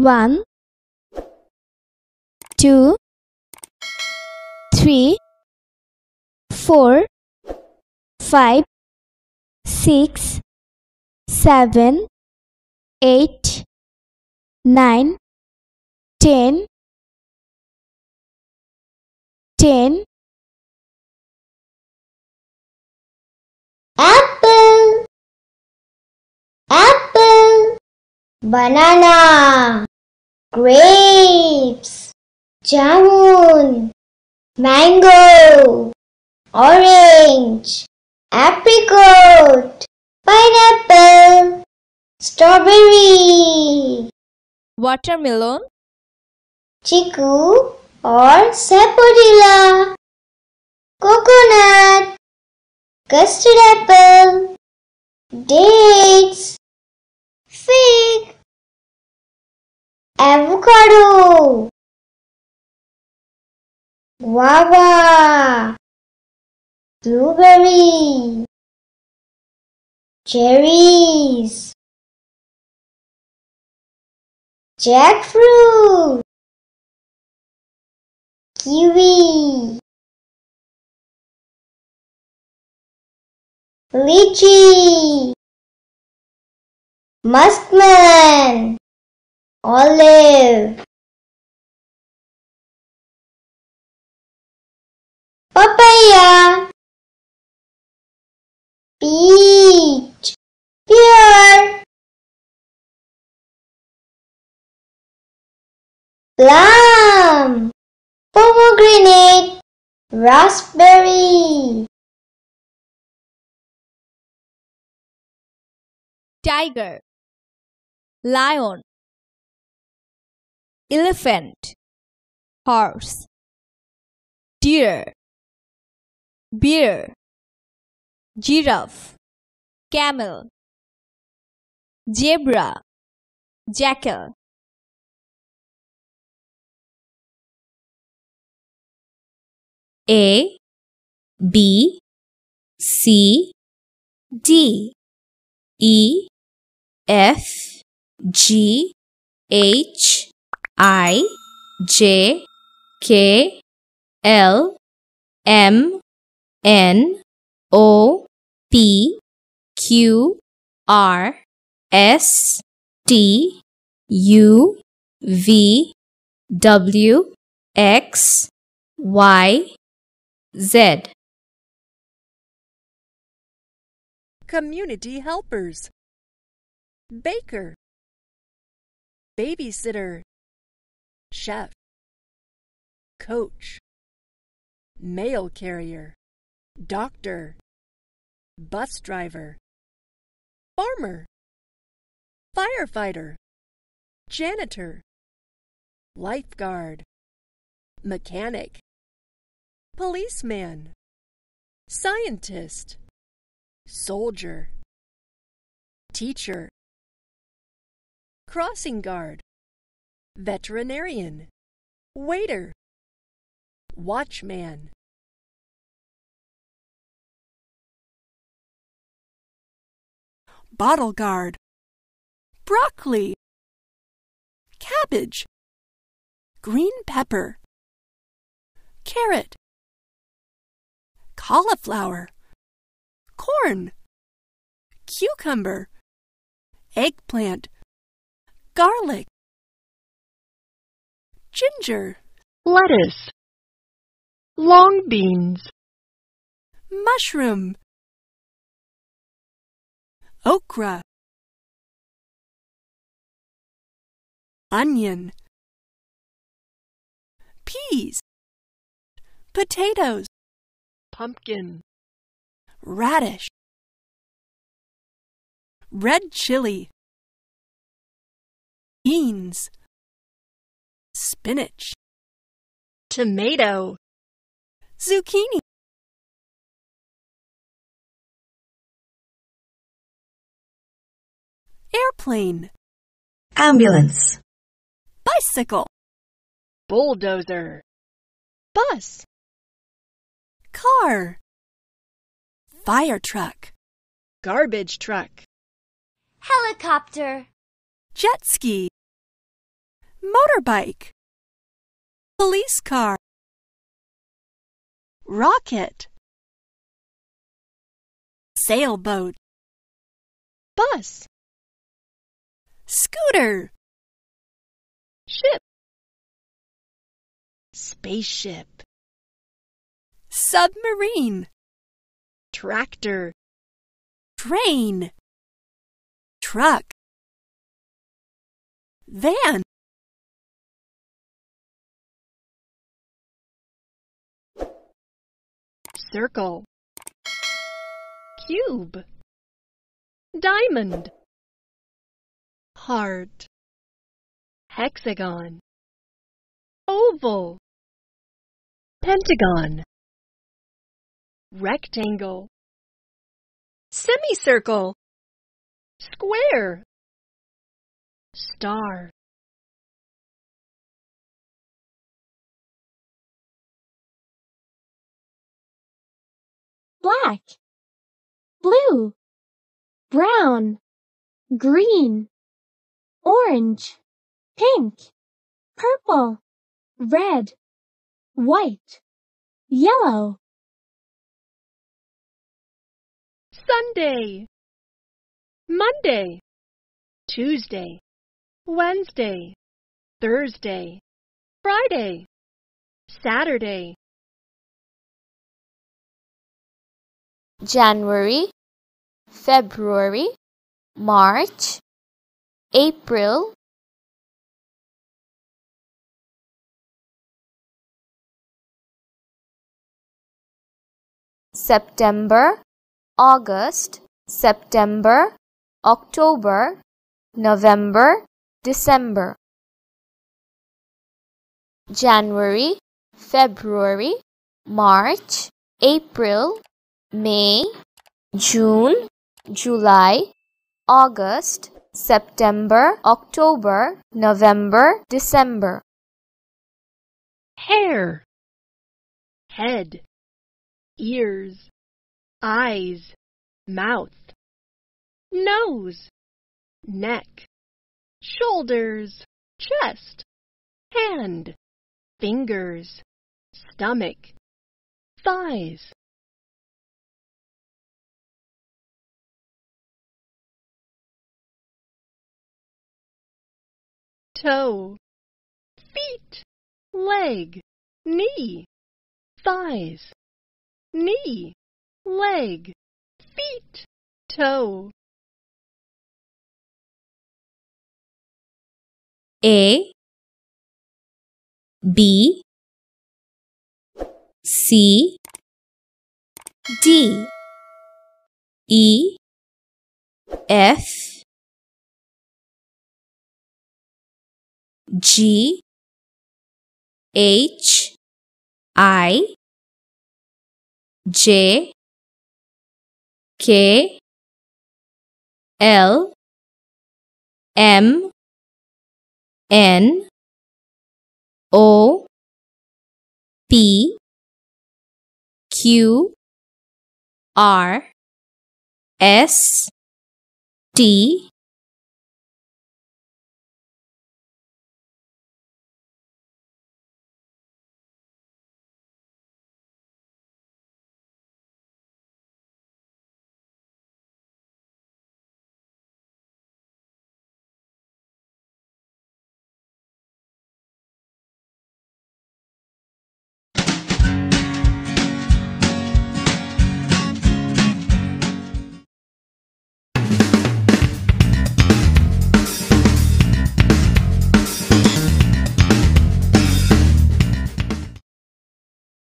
One, two, three, four, five, six, seven, eight, nine, ten, ten, apple. Apple. Banana grapes jamun mango orange apricot pineapple strawberry. Watermelon, chiku or sapodilla coconut custard apple dates fig avocado. Guava. Blueberry. Cherries. Jackfruit. Kiwi. Lychee. Muskmelon olive. Papaya. Peach. Pear. Plum. Pomegranate. Raspberry. Tiger, lion, elephant, horse, deer, bear, giraffe, camel, zebra, jackal. A B C D E F G H I J K L M N O P Q R S T U V W X Y Z. Community helpers, baker, babysitter, chef, coach, mail carrier, doctor, bus driver, farmer, firefighter, janitor, lifeguard, mechanic, policeman, scientist, soldier, teacher, crossing guard, veterinarian, waiter, watchman. Bottle gourd, broccoli, cabbage, green pepper, carrot, cauliflower. Corn, cucumber, eggplant, garlic, ginger, lettuce, long beans, mushroom, okra, onion, peas, potatoes, pumpkin, radish, red chili, beans, spinach, tomato, zucchini. Airplane, ambulance, bicycle, bulldozer, bus, car, fire truck, garbage truck, helicopter. Jet ski, motorbike, police car, rocket, sailboat, bus, scooter, ship, spaceship, submarine, tractor, train, truck, van, circle, cube, diamond, heart, hexagon, oval, pentagon, rectangle, semicircle, square, star. Black, blue, brown, green, orange, pink, purple, red, white, yellow, Sunday, Monday, Tuesday, Wednesday, Thursday, Friday, Saturday, January, February, March, April, September, August, September, October, November, December. January, February, March, April, May, June, July, August, September, October, November, December. hair, head, ears, eyes, mouth, nose, neck, shoulders, chest, hand, fingers, stomach, thighs. Toe, feet, leg, knee, thighs, knee, leg, feet, toe. A B C D E F G H I J K L M N O P Q R S T